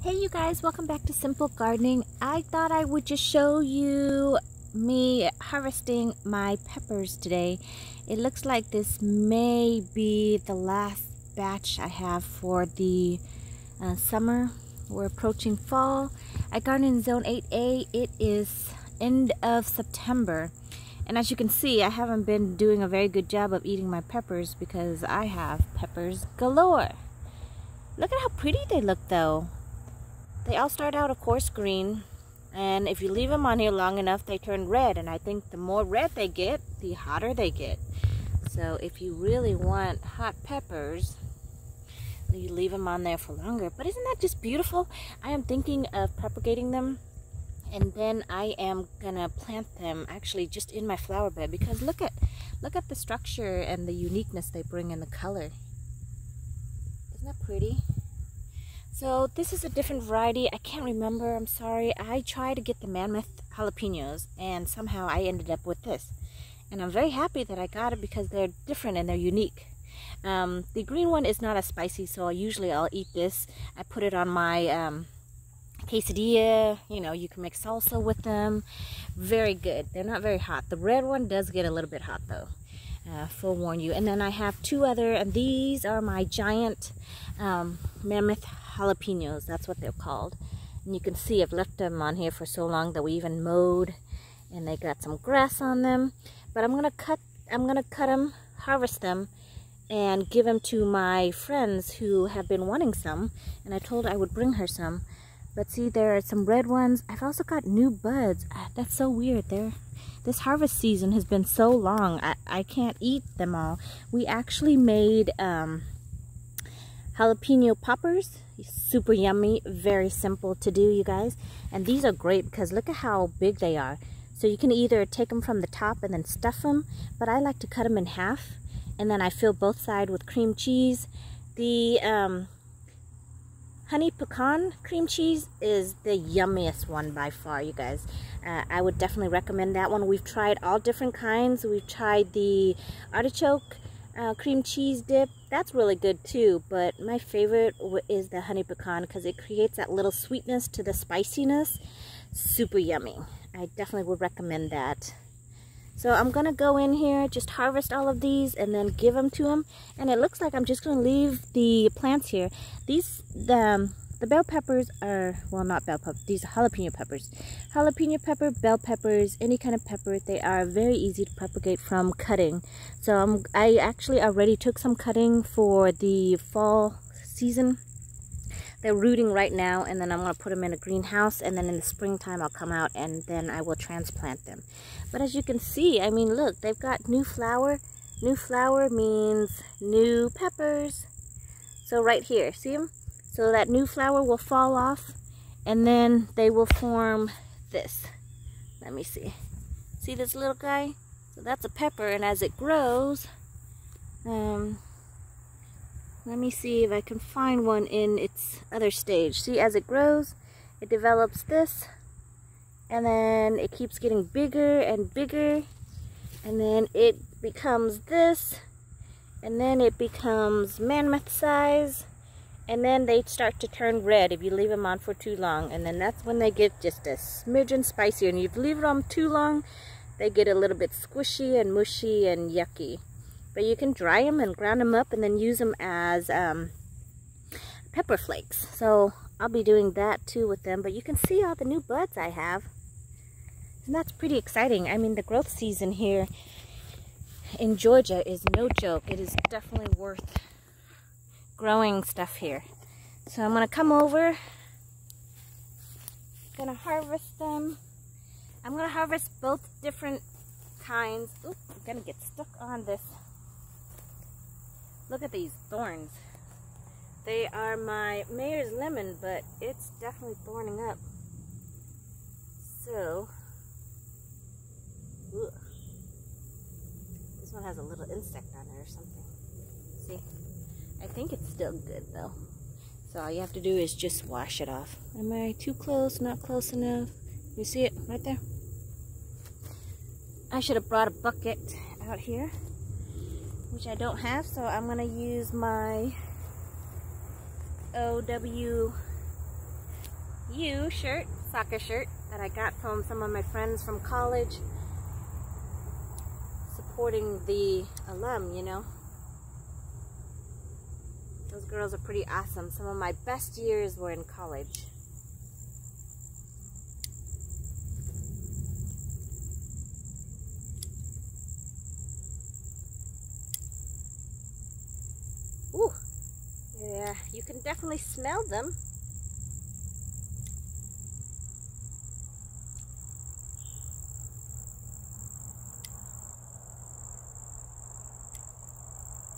Hey you guys, welcome back to Simple Gardening. I thought I would just show you me harvesting my peppers today. It looks like this may be the last batch I have for the uh, summer. We're approaching fall. I garden in zone 8A. It is end of September. And as you can see, I haven't been doing a very good job of eating my peppers because I have peppers galore. Look at how pretty they look though. They all start out, of course, green. And if you leave them on here long enough, they turn red. And I think the more red they get, the hotter they get. So if you really want hot peppers, you leave them on there for longer. But isn't that just beautiful? I am thinking of propagating them. And then I am gonna plant them actually just in my flower bed because look at look at the structure and the uniqueness they bring in the color. Isn't that pretty? So this is a different variety. I can't remember. I'm sorry. I tried to get the mammoth jalapenos and somehow I ended up with this. And I'm very happy that I got it because they're different and they're unique. Um, the green one is not as spicy, so usually I'll eat this. I put it on my um, quesadilla. You know, you can make salsa with them. Very good. They're not very hot. The red one does get a little bit hot though. Uh, full warn you. And then I have two other, and these are my giant um, mammoth jalapenos. That's what they're called. And you can see I've left them on here for so long that we even mowed and they got some grass on them. But I'm gonna cut, I'm gonna cut them, harvest them, and give them to my friends who have been wanting some. And I told I would bring her some. But see, there are some red ones. I've also got new buds. Ah, that's so weird. There, this harvest season has been so long. I, I can't eat them all. We actually made um, jalapeno poppers. Super yummy very simple to do you guys. And these are great because look at how big they are. So you can either take them from the top and then stuff them but I like to cut them in half and then I fill both sides with cream cheese. The um, honey pecan cream cheese is the yummiest one by far you guys. Uh, I would definitely recommend that one. We've tried all different kinds. We've tried the artichoke uh, cream cheese dip that's really good too but my favorite is the honey pecan because it creates that little sweetness to the spiciness. Super yummy. I definitely would recommend that. So I'm gonna go in here just harvest all of these and then give them to them and it looks like I'm just gonna leave the plants here. These the um, the bell peppers are, well not bell peppers, these are jalapeno peppers. Jalapeno pepper, bell peppers, any kind of pepper, they are very easy to propagate from cutting. So um, I actually already took some cutting for the fall season. They're rooting right now and then I'm going to put them in a greenhouse and then in the springtime I'll come out and then I will transplant them. But as you can see, I mean look, they've got new flower. New flower means new peppers. So right here, see them? So that new flower will fall off and then they will form this. Let me see. See this little guy? So that's a pepper and as it grows, um, let me see if I can find one in its other stage. See, as it grows, it develops this and then it keeps getting bigger and bigger and then it becomes this and then it becomes mammoth size and then they start to turn red if you leave them on for too long. And then that's when they get just a smidgen spicier and if you leave them too long they get a little bit squishy and mushy and yucky. But you can dry them and ground them up and then use them as um, pepper flakes. So I'll be doing that too with them. But you can see all the new buds I have. And that's pretty exciting. I mean the growth season here in Georgia is no joke. It is definitely worth growing stuff here. So I'm going to come over, to harvest them. I'm to harvest both different kinds. Oop, I'm to get stuck on this. Look at these thorns. They are my Meyer's Lemon, but it's definitely thorning up. So, ugh. this one has a little insect on it or something. See? I think it's still good though. So all you have to do is just wash it off. Am I too close? Not close enough? You see it right there? I should have brought a bucket out here, which I don't have, so I'm going to use my OWU shirt, soccer shirt that I got from some of my friends from college supporting the alum, you know. Those girls are pretty awesome. Some of my best years were in college. Ooh, yeah, you can definitely smell them.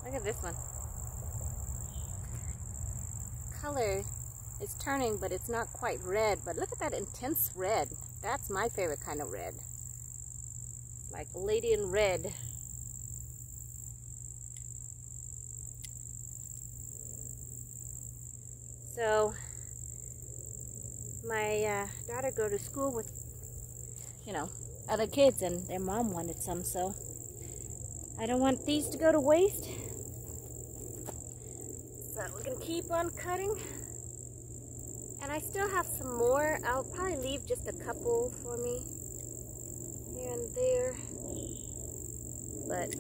Look at this one. Color is turning, but it's not quite red. But look at that intense red. That's my favorite kind of red. Like lady in red. So my uh, daughter go to school with, you know, other kids and their mom wanted some. So I don't want these to go to waste. So we're gonna keep on cutting. And I still have some more. I'll probably leave just a couple for me here and there. But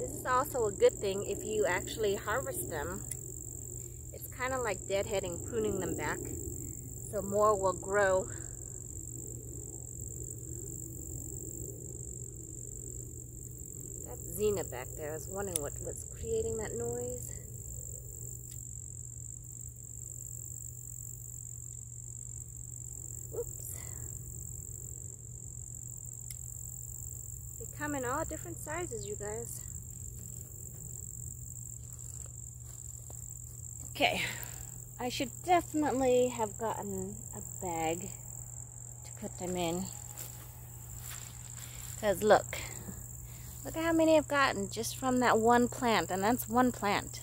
this is also a good thing if you actually harvest them. It's kind of like deadheading, pruning them back. So more will grow. Xena back there. I was wondering what was creating that noise. Oops. They come in all different sizes, you guys. Okay, I should definitely have gotten a bag to put them in. Because look, look at how many I've gotten just from that one plant, and that's one plant.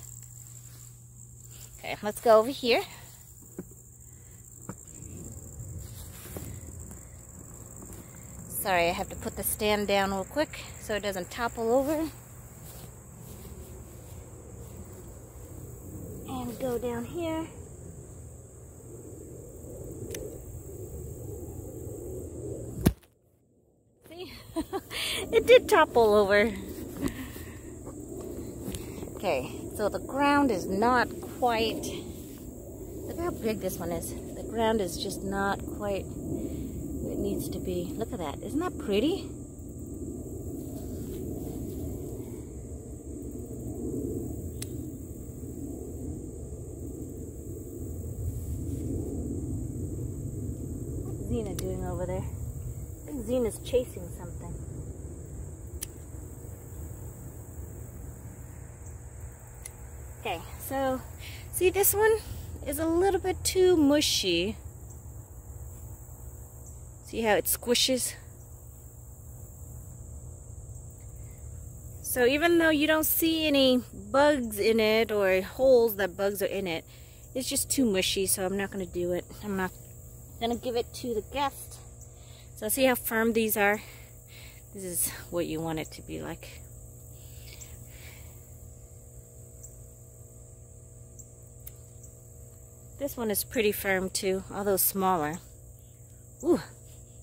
Okay, let's go over here. Sorry, I have to put the stand down real quick so it doesn't topple over. And go down here. See? It did topple over. Okay, so the ground is not quite... Look how big this one is. The ground is just not quite it needs to be. Look at that. Isn't that pretty? Xena doing over there? I think Xena's chasing something. Okay, so see this one is a little bit too mushy. See how it squishes? So even though you don't see any bugs in it or holes that bugs are in it, it's just too mushy, so I'm not going to do it. I'm not gonna give it to the guest. So see how firm these are? This is what you want it to be like. This one is pretty firm too, although smaller. Ooh,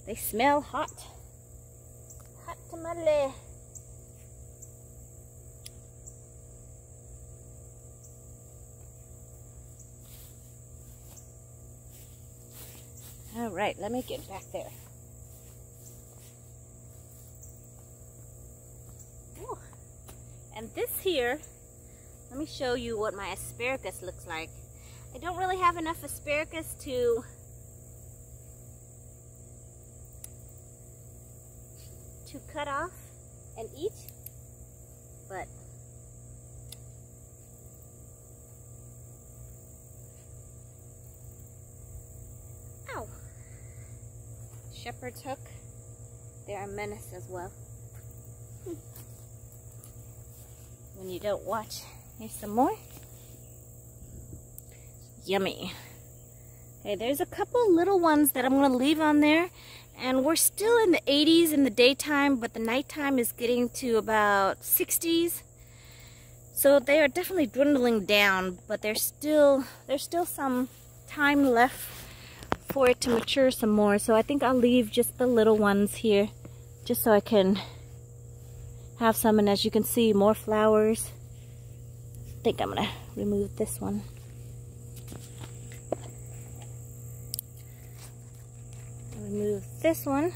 they smell hot. Hot tamale. All right, let me get back there. Ooh. And this here, let me show you what my asparagus looks like. I don't really have enough asparagus to to cut off and eat, but ow, shepherd's hook. They're a menace as well. Hmm. when you don't watch. Here's some more. Yummy. Okay, there's a couple little ones that I'm going to leave on there. And we're still in the 80s in the daytime, but the nighttime is getting to about 60s. So they are definitely dwindling down, but there's still there's still some time left for it to mature some more. So I think I'll leave just the little ones here just so I can have some. And as you can see, more flowers. I think I'm gonna remove this one. Remove this one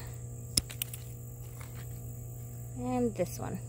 and this one